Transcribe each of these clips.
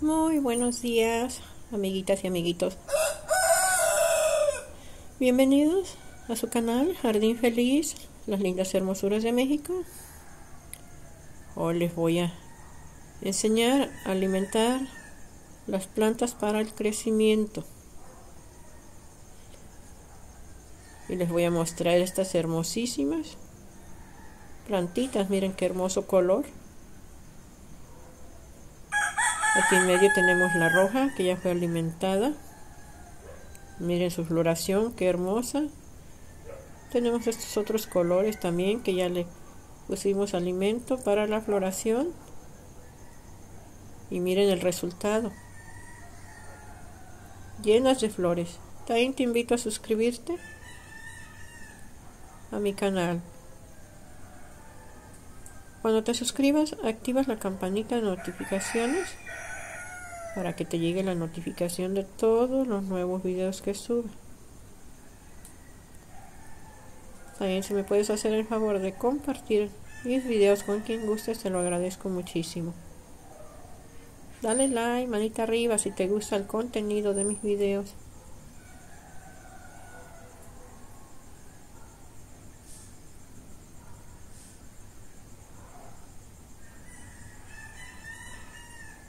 Muy buenos días, amiguitas y amiguitos. Bienvenidos a su canal Jardín Feliz, las lindas hermosuras de México. Hoy les voy a enseñar a alimentar las plantas para el crecimiento. Y les voy a mostrar estas hermosísimas plantitas. Miren qué hermoso color. Aquí en medio tenemos la roja que ya fue alimentada. Miren su floración, qué hermosa. Tenemos estos otros colores también que ya le pusimos alimento para la floración. Y miren el resultado. Llenas de flores. También te invito a suscribirte a mi canal. Cuando te suscribas, activas la campanita de notificaciones para que te llegue la notificación de todos los nuevos videos que suba. También si me puedes hacer el favor de compartir mis videos con quien gustes, te lo agradezco muchísimo. Dale like, manita arriba si te gusta el contenido de mis videos.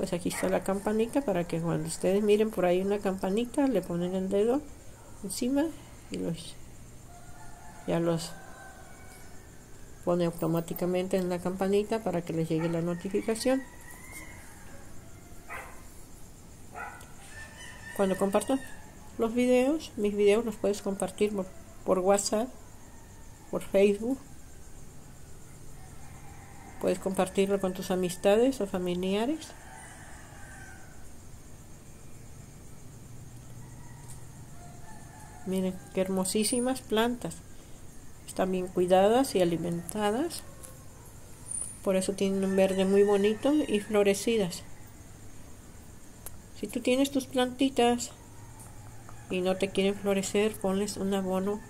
Pues aquí está la campanita para que cuando ustedes miren por ahí una campanita le ponen el dedo encima y los ya los pone automáticamente en la campanita para que les llegue la notificación. Cuando comparto los videos mis videos los puedes compartir por, por whatsapp por facebook. Puedes compartirlo con tus amistades o familiares Miren qué hermosísimas plantas. Están bien cuidadas y alimentadas. Por eso tienen un verde muy bonito y florecidas. Si tú tienes tus plantitas y no te quieren florecer, ponles un abono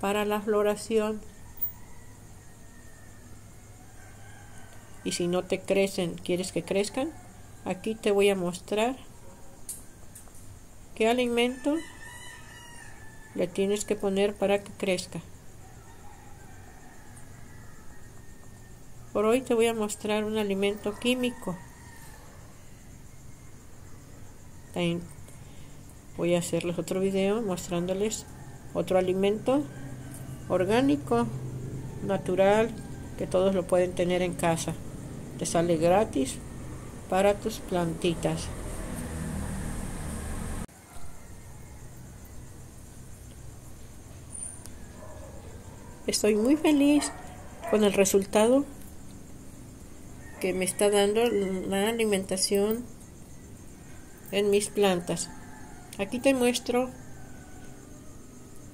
para la floración. Y si no te crecen, quieres que crezcan, aquí te voy a mostrar qué alimento le tienes que poner para que crezca. Por hoy te voy a mostrar un alimento químico. También voy a hacerles otro video mostrándoles otro alimento orgánico, natural, que todos lo pueden tener en casa. Te sale gratis para tus plantitas. Estoy muy feliz con el resultado que me está dando la alimentación en mis plantas. Aquí te muestro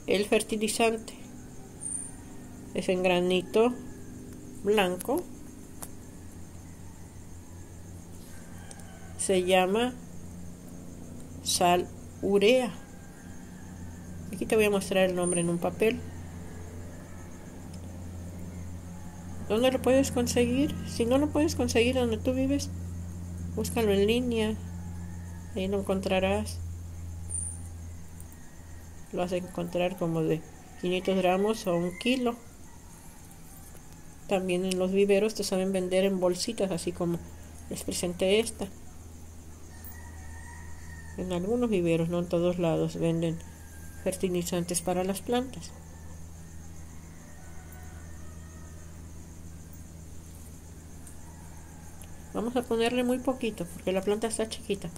el fertilizante. Es en granito blanco. Se llama sal urea. Aquí te voy a mostrar el nombre en un papel. ¿Dónde lo puedes conseguir? Si no lo puedes conseguir donde tú vives, búscalo en línea. Ahí lo encontrarás. Lo vas a encontrar como de 500 gramos o un kilo. También en los viveros te saben vender en bolsitas, así como les presenté esta. En algunos viveros, no en todos lados, venden fertilizantes para las plantas. Vamos a ponerle muy poquito porque la planta está chiquita.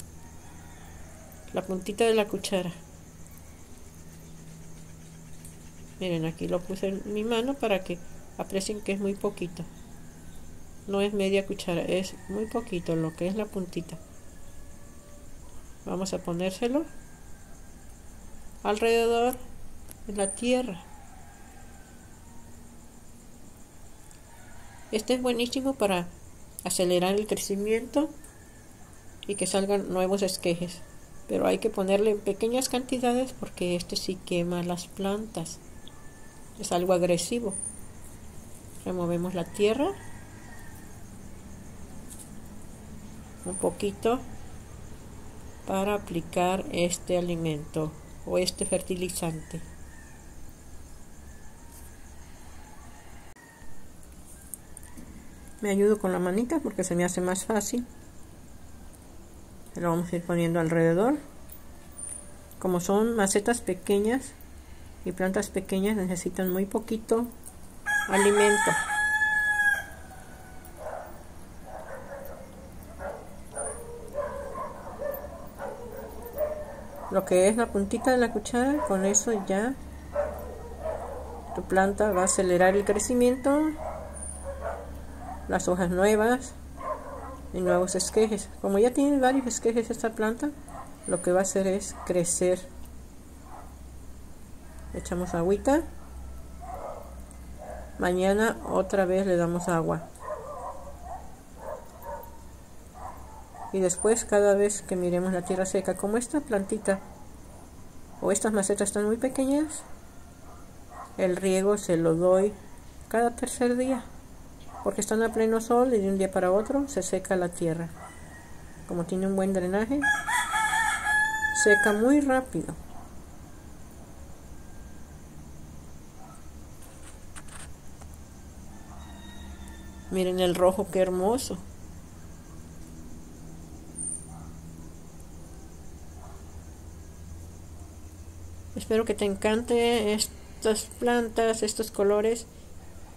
La puntita de la cuchara. Miren, aquí lo puse en mi mano para que aprecien que es muy poquito. No es media cuchara, es muy poquito lo que es la puntita. Vamos a ponérselo alrededor de la tierra. Este es buenísimo para acelerar el crecimiento y que salgan nuevos esquejes. Pero hay que ponerle en pequeñas cantidades porque este sí quema las plantas. Es algo agresivo. Removemos la tierra. Un poquito para aplicar este alimento o este fertilizante. Me ayudo con la manita porque se me hace más fácil. Lo vamos a ir poniendo alrededor. Como son macetas pequeñas y plantas pequeñas necesitan muy poquito alimento. lo que es la puntita de la cuchara, con eso ya tu planta va a acelerar el crecimiento, las hojas nuevas y nuevos esquejes. Como ya tiene varios esquejes esta planta, lo que va a hacer es crecer. echamos agüita. Mañana otra vez le damos agua. y después cada vez que miremos la tierra seca como esta plantita o estas macetas están muy pequeñas el riego se lo doy cada tercer día porque están a pleno sol y de un día para otro se seca la tierra. Como tiene un buen drenaje seca muy rápido. Miren el rojo qué hermoso. Espero que te encante estas plantas, estos colores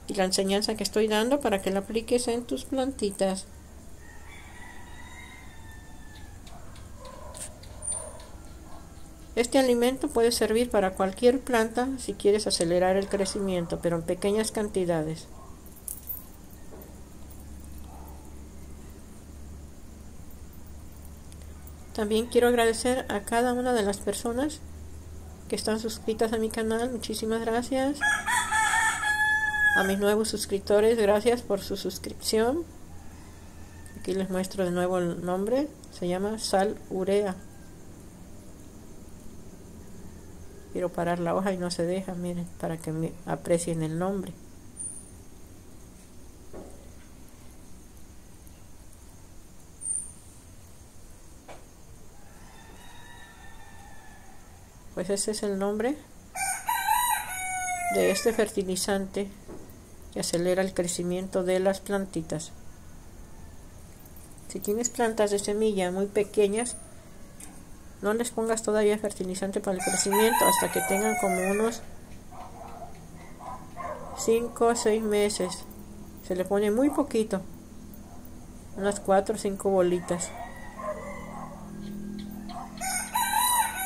y la enseñanza que estoy dando para que la apliques en tus plantitas. Este alimento puede servir para cualquier planta si quieres acelerar el crecimiento, pero en pequeñas cantidades. También quiero agradecer a cada una de las personas que están suscritas a mi canal, muchísimas gracias. A mis nuevos suscriptores, gracias por su suscripción. Aquí les muestro de nuevo el nombre, se llama Sal Urea. Quiero parar la hoja y no se deja, miren, para que me aprecien el nombre. Pues ese es el nombre de este fertilizante que acelera el crecimiento de las plantitas. Si tienes plantas de semilla muy pequeñas, no les pongas todavía fertilizante para el crecimiento hasta que tengan como unos 5 o 6 meses. Se le pone muy poquito, unas 4 o 5 bolitas.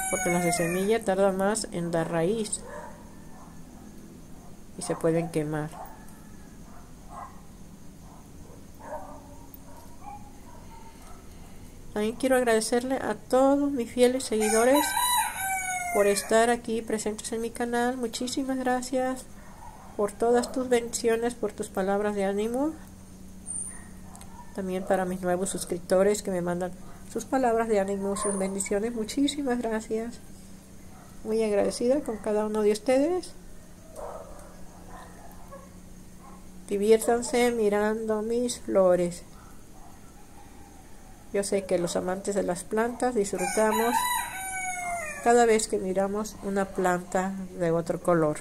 porque las de semilla tardan más en dar raíz y se pueden quemar. También quiero agradecerle a todos mis fieles seguidores por estar aquí presentes en mi canal. Muchísimas gracias por todas tus bendiciones, por tus palabras de ánimo. También para mis nuevos suscriptores que me mandan sus palabras de ánimo, sus bendiciones. Muchísimas gracias. Muy agradecida con cada uno de ustedes. Diviértanse mirando mis flores. Yo sé que los amantes de las plantas disfrutamos cada vez que miramos una planta de otro color.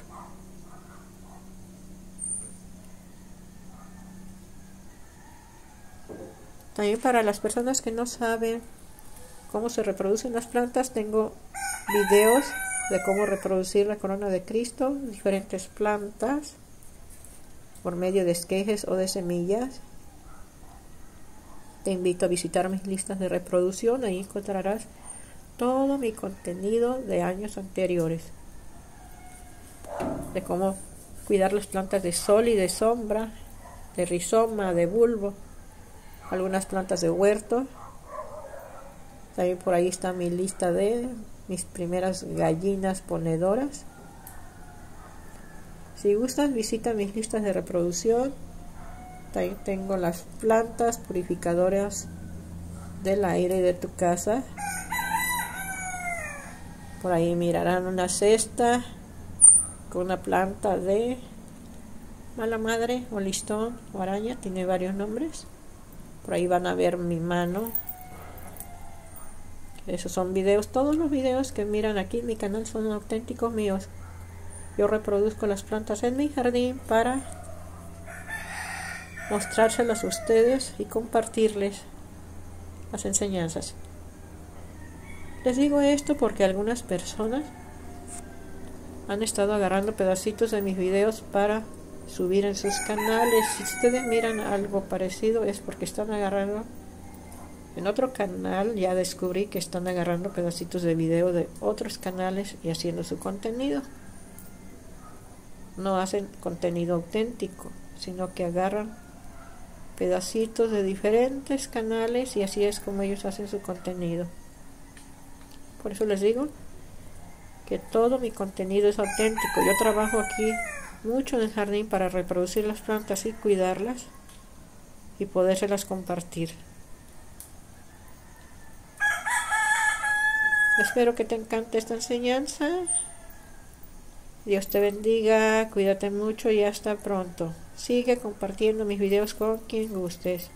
También para las personas que no saben cómo se reproducen las plantas, tengo videos de cómo reproducir la corona de Cristo, diferentes plantas, por medio de esquejes o de semillas. Te invito a visitar mis listas de reproducción, ahí encontrarás todo mi contenido de años anteriores, de cómo cuidar las plantas de sol y de sombra, de rizoma, de bulbo algunas plantas de huerto. También por ahí está mi lista de mis primeras gallinas ponedoras. Si gustas, visita mis listas de reproducción. También tengo las plantas purificadoras del aire de tu casa. Por ahí mirarán una cesta con una planta de mala madre o listón o araña, tiene varios nombres. Por ahí van a ver mi mano. Esos son videos, todos los videos que miran aquí en mi canal son auténticos míos. Yo reproduzco las plantas en mi jardín para mostrárselas a ustedes y compartirles las enseñanzas. Les digo esto porque algunas personas han estado agarrando pedacitos de mis videos para subir en sus canales. Si ustedes miran algo parecido es porque están agarrando en otro canal ya descubrí que están agarrando pedacitos de video de otros canales y haciendo su contenido. No hacen contenido auténtico, sino que agarran pedacitos de diferentes canales y así es como ellos hacen su contenido. Por eso les digo que todo mi contenido es auténtico. Yo trabajo aquí mucho en el jardín para reproducir las plantas y cuidarlas y podérselas compartir. Espero que te encante esta enseñanza. Dios te bendiga, cuídate mucho y hasta pronto. Sigue compartiendo mis videos con quien gustes.